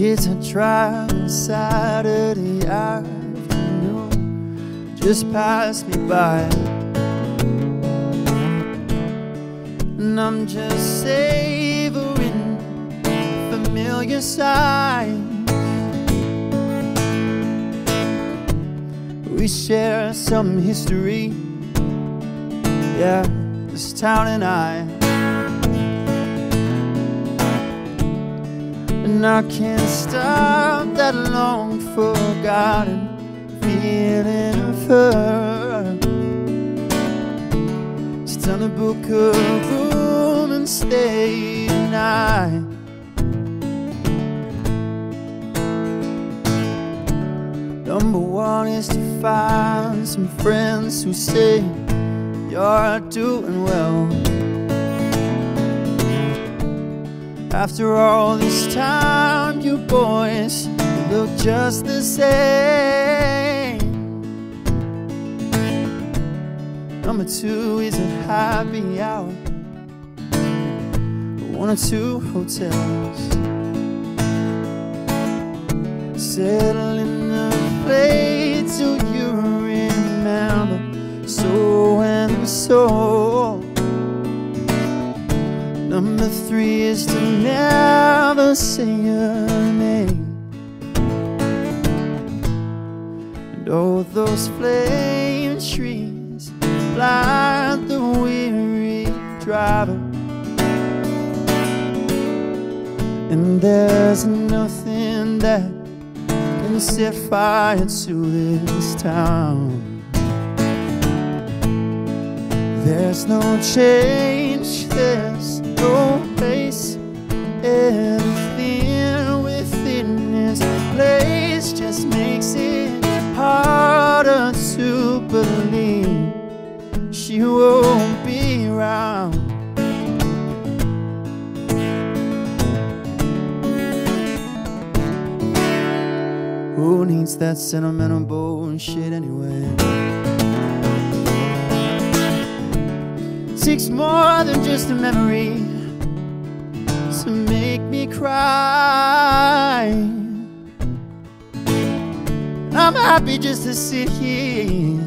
kids are driving Saturday afternoon just passed me by. And I'm just savoring familiar signs. We share some history, yeah, this town and I. And I can't stop that long forgotten feeling of her. It's time to book a room and stay tonight. Number one is to find some friends who say you're doing well. After all this time, you boys look just the same. Number two is a happy hour, one or two hotels. Settling the place so you remember so and so. Number three is to never say your name. And all those flame trees blind the weary driver. And there's nothing that can set fire to this town. There's no change, there's no place. Everything within this place just makes it harder to believe she won't be around. Who needs that sentimental bullshit anyway? Takes more than just a memory make me cry. I'm happy just to sit here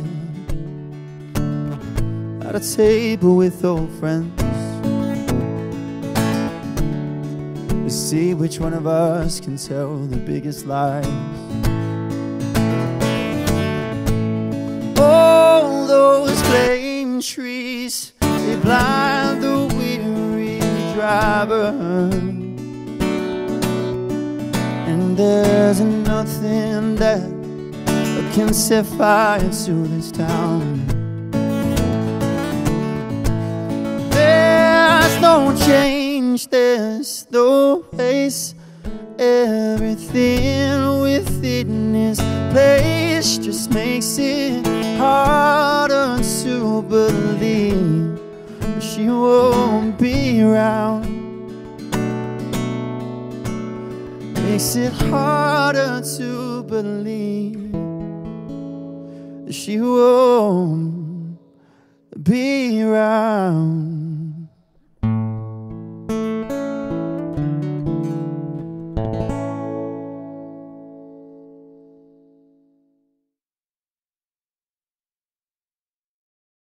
at a table with old friends. To see which one of us can tell the biggest lies. All those flame trees, they blind the driver. And there's nothing that can set fire to this town. There's no change, there's no place. Everything within this place just makes it harder to believe she won't be around. Makes it harder to believe she won't be around.